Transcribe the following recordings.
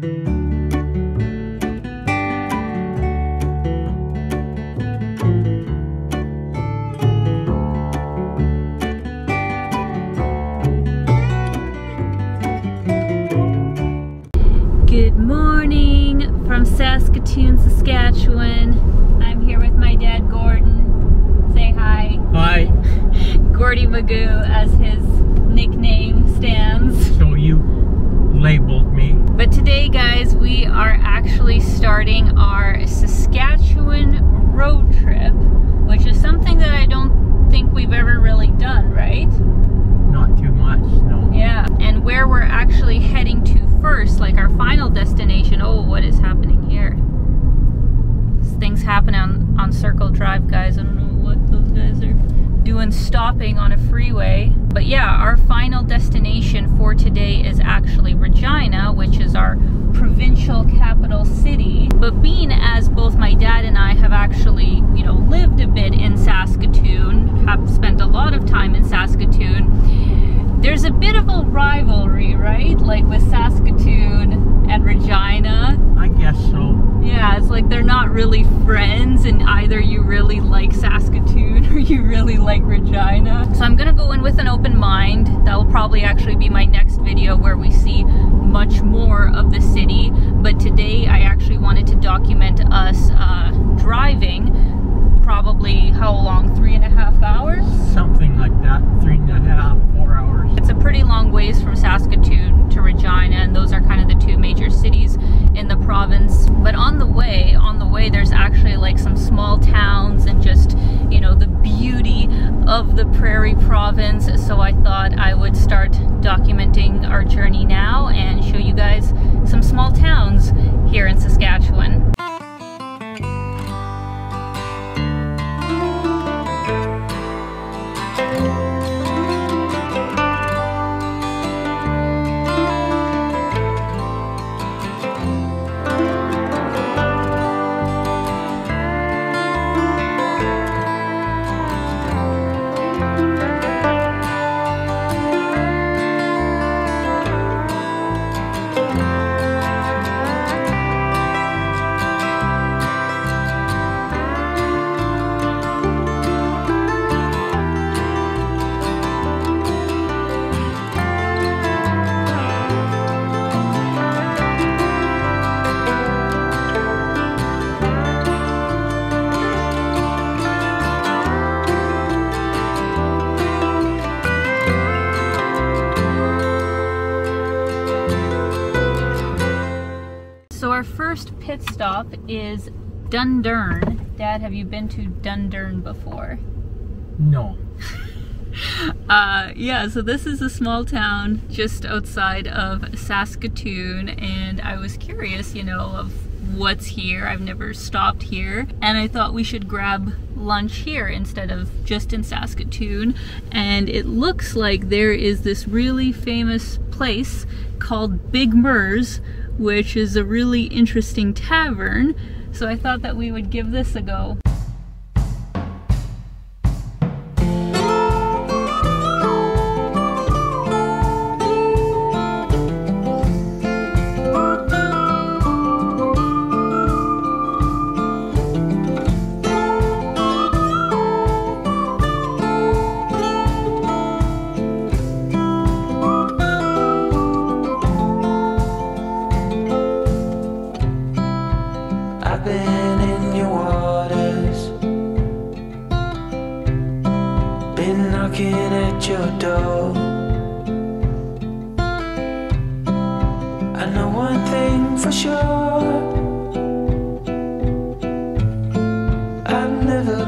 Good morning from Saskatoon, Saskatchewan. I'm here with my dad, Gordon. Say hi. Hi. Gordy Magoo, as his nickname stands. So you labeled me. Today, guys, we are actually starting our Saskatchewan road trip, which is something that I don't think we've ever really done, right? Not too much, no. Yeah, and where we're actually heading to first, like our final destination. Oh, what is happening here? Things happen on, on Circle Drive, guys. I don't know what those guys are doing stopping on a freeway. But yeah, our final destination for today is actually Regina, which is our provincial capital city. But being as both my dad and I have actually, you know, lived a bit in Saskatoon, have spent a lot of time in Saskatoon, there's a bit of a rivalry, right? Like with Saskatoon and Regina. I guess so. Yeah, it's like they're not really friends, and either you really like Saskatoon you really like Regina. So I'm gonna go in with an open mind. That will probably actually be my next video where we see much more of the city. But today I actually wanted to document us uh, driving probably how long? Stop is Dundurn. Dad, have you been to Dundurn before? No. Uh, yeah, so this is a small town just outside of Saskatoon, and I was curious, you know, of what's here. I've never stopped here, and I thought we should grab lunch here instead of just in Saskatoon. And it looks like there is this really famous place called Big Murs, which is a really interesting tavern. So I thought that we would give this a go.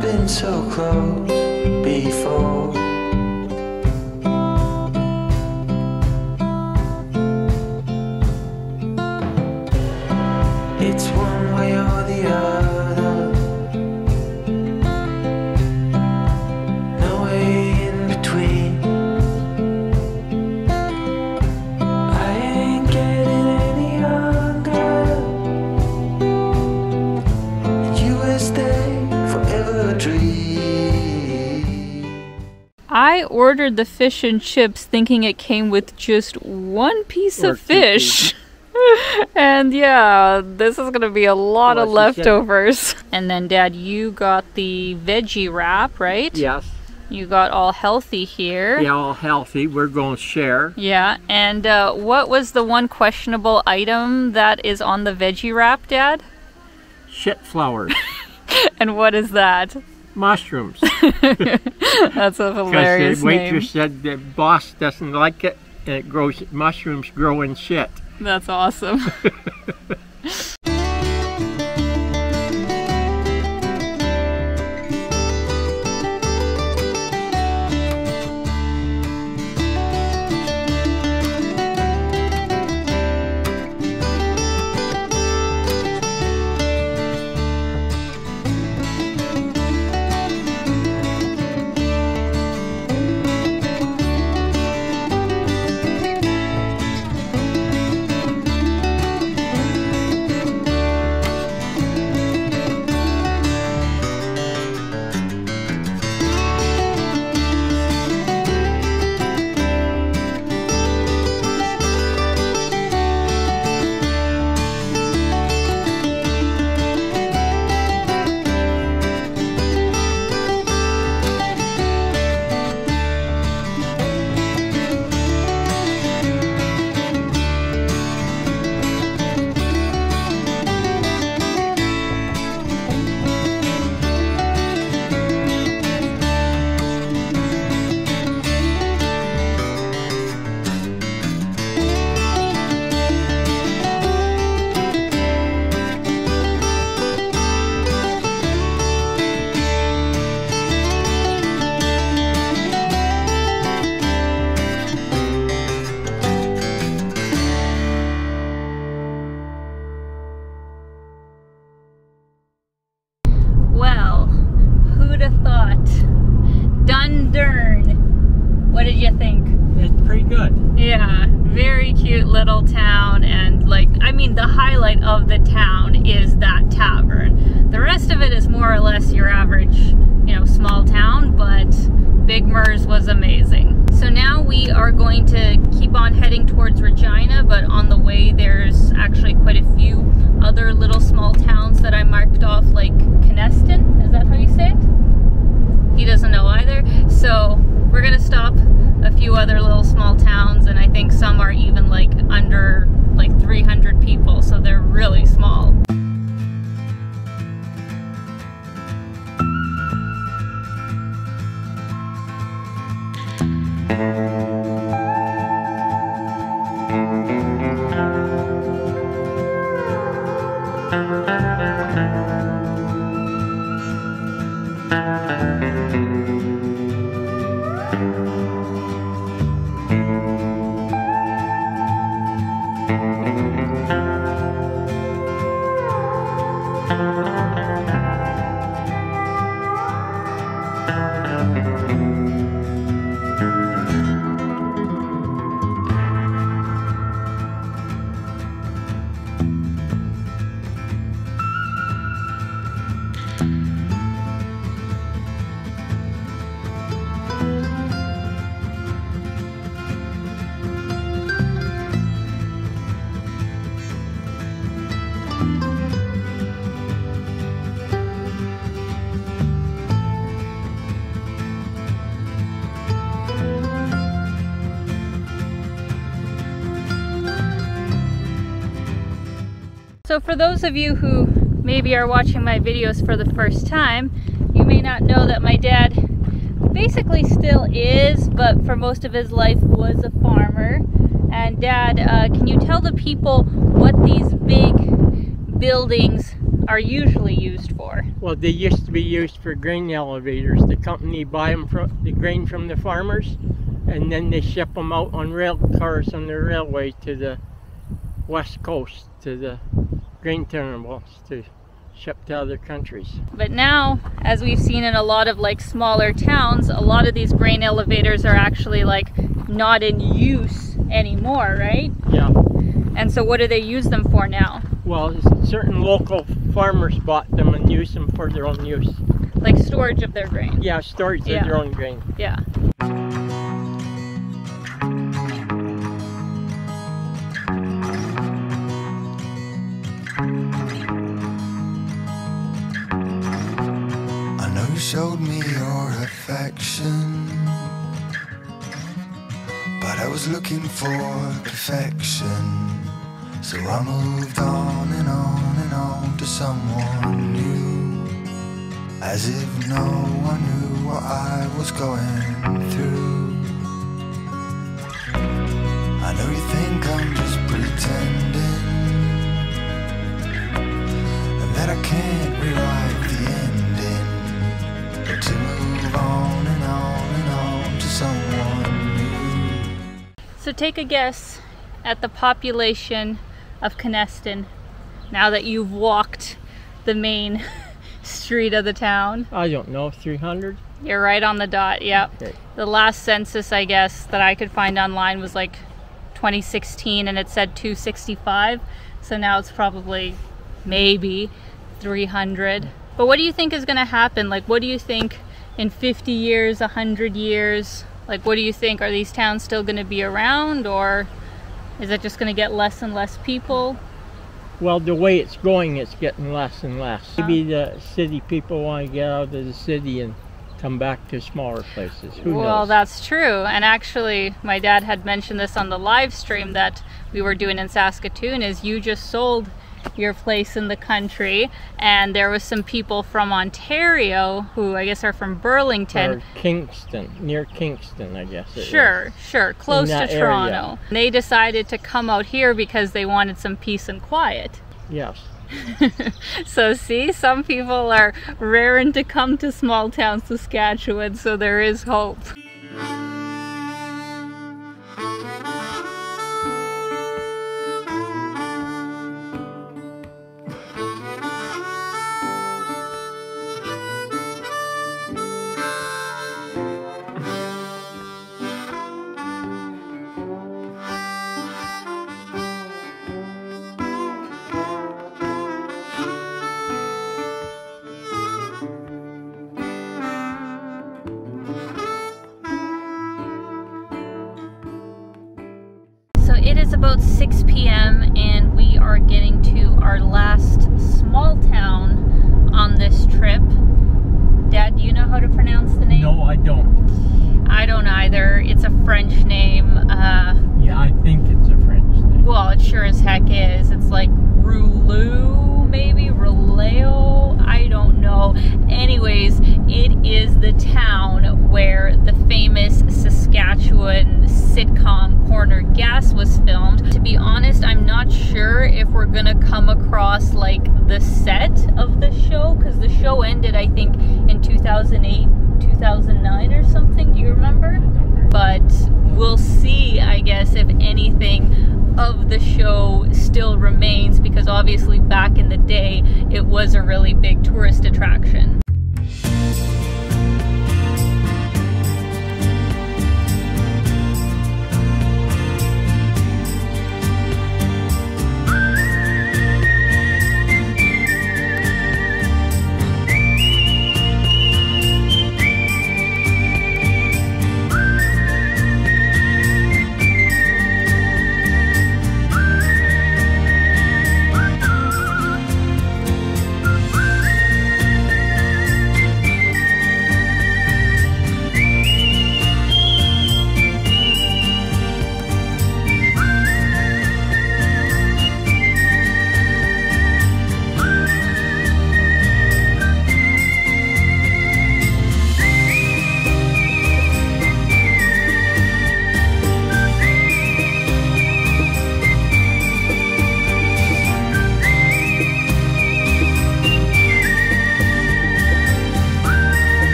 Been so close before. I ordered the fish and chips thinking it came with just one piece Or of fish. and yeah, this is gonna be a lot of she said- leftovers. And then, Dad, you got the veggie wrap, right? Yes. You got all healthy here. Yeah, all healthy. We're going to share. Yeah, and uh, what was the one questionable item that is on the veggie wrap, Dad? Shit flowers. And what is that? Mushrooms. That's a Because hilarious the waitress name. said the boss doesn't like it. And it grows mushrooms grow in shit. That's awesome. town, and like, I mean, the highlight of the town is that tavern. The rest of it is more or less your average, you know, small town, but Big Murs was amazing. So now we are going to keep on heading towards Regina, but on the way there's actually quite a few other little small towns that I marked off, like Kenaston. Is that how you say it? He doesn't know either. So we're gonna stop a few other little small towns, and I think some are even like under like 300 people, so they're really small. So for those of you who maybe are watching my videos for the first time, you may not know that my dad basically still is, but for most of his life was a farmer. And dad, uh, can you tell the people what these big buildings are usually used for? Well, they used to be used for grain elevators. The company buy them from the grain from the farmers, and then they ship them out on rail cars on the railway to the west coast to the grain terminals to ship to other countries. But now, as we've seen in a lot of like smaller towns, a lot of these grain elevators are actually like not in use anymore, right? Yeah. And so what do they use them for now? Well, certain local farmers bought them and used them for their own use. Like storage of their grain. Yeah, storage Yeah. of their own grain. Yeah. Was looking for perfection. So I moved on and on and on to someone new. As if no one knew what I was going through. I know you think I'm just pretending. And that I can't rewrite So take a guess at the population of Kenaston now that you've walked the main street of the town. I don't know, 300? You're right on the dot, yep. Okay. The last census, I guess, that I could find online was like 2016 and it said 265. So now it's probably maybe 300. But what do you think is going to happen? Like, what do you think in 50 years, 100 years? Like, what do you think? Are these towns still going to be around or is it just going to get less and less people? Well, the way it's going, it's getting less and less. Maybe uh-huh. the city people want to get out of the city and come back to smaller places. Who well, knows? that's true. And actually, my dad had mentioned this on the live stream that we were doing in Saskatoon is you just sold your place in the country and there was some people from Ontario who I guess are from Burlington. Or Kingston, near Kingston, I guess. Was. Sure, sure, close to that area. Toronto. They decided to come out here because they wanted some peace and quiet. Yes. So see, some people are raring to come to small town Saskatchewan, so there is hope. It is about 6 p.m. and we are getting to our last small town on this trip. Dad, do you know how to pronounce the name? No, I don't. I don't either. It's a French name. Uh, Yeah, I think it's a French thing. well, it sure as heck is. It's like Roulou, maybe Rouleo. I don't know. Anyways, it is the town where the famous Saskatchewan sitcom Corner Gas was filmed. To be honest, I'm not sure if we're gonna come across like the set of the show because the show ended, I think, in 2008, 2009 or something. Do you remember? but we'll see, I guess, if anything of the show still remains because obviously back in the day it was a really big tourist attraction.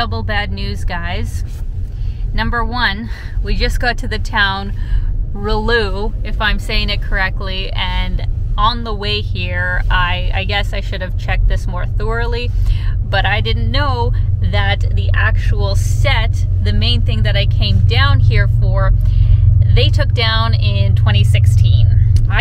Double bad news, guys. Number one, we just got to the town Relu, if I'm saying it correctly, and on the way here, I, I guess I should have checked this more thoroughly, but I didn't know that the actual set, the main thing that I came down here for, they took down in 2016.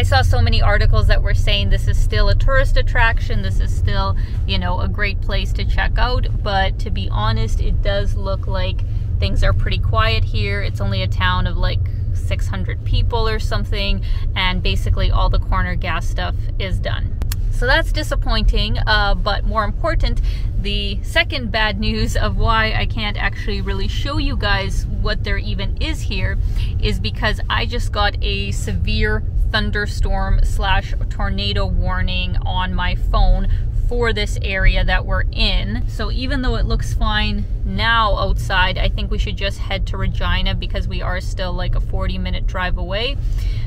Saw so many articles that were saying this is still a tourist attraction, this is still, you know, a great place to check out, but to be honest, it does look like things are pretty quiet here. It's only a town of like 600 people or something, and basically all the corner gas stuff is done. So that's disappointing, uh, but more important, the second bad news of why I can't actually really show you guys what there even is here is because I just got a severe thunderstorm slash tornado warning on my phone for this area that we're in. So even though it looks fine now outside, I think we should just head to Regina because we are still like a 40 minute drive away.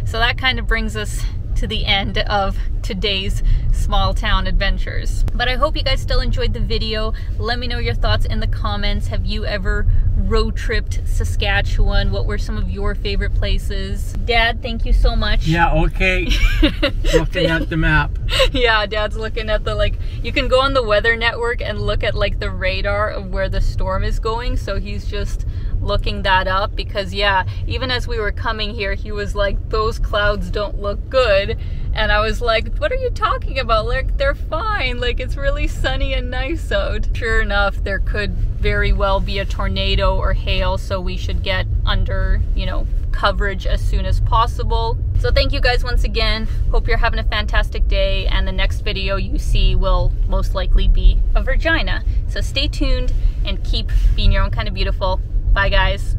So that kind of brings us to the end of today's small town adventures. But I hope you guys still enjoyed the video. Let me know your thoughts in the comments. Have you ever road tripped Saskatchewan? What were some of your favorite places? Dad, thank you so much. Yeah, okay. Looking at the map. yeah, dad's looking at the like you can go on the weather network and look at like the radar of where the storm is going. So he's just looking that up because yeah, even as we were coming here, he was like, those clouds don't look good. And I was like, what are you talking about? Like, they're fine. Like, it's really sunny and nice out. Sure enough, there could very well be a tornado or hail, so we should get under, you know, coverage as soon as possible. So thank you guys once again. Hope you're having a fantastic day and the next video you see will most likely be a Regina. So stay tuned and keep being your own kind of beautiful. Bye guys.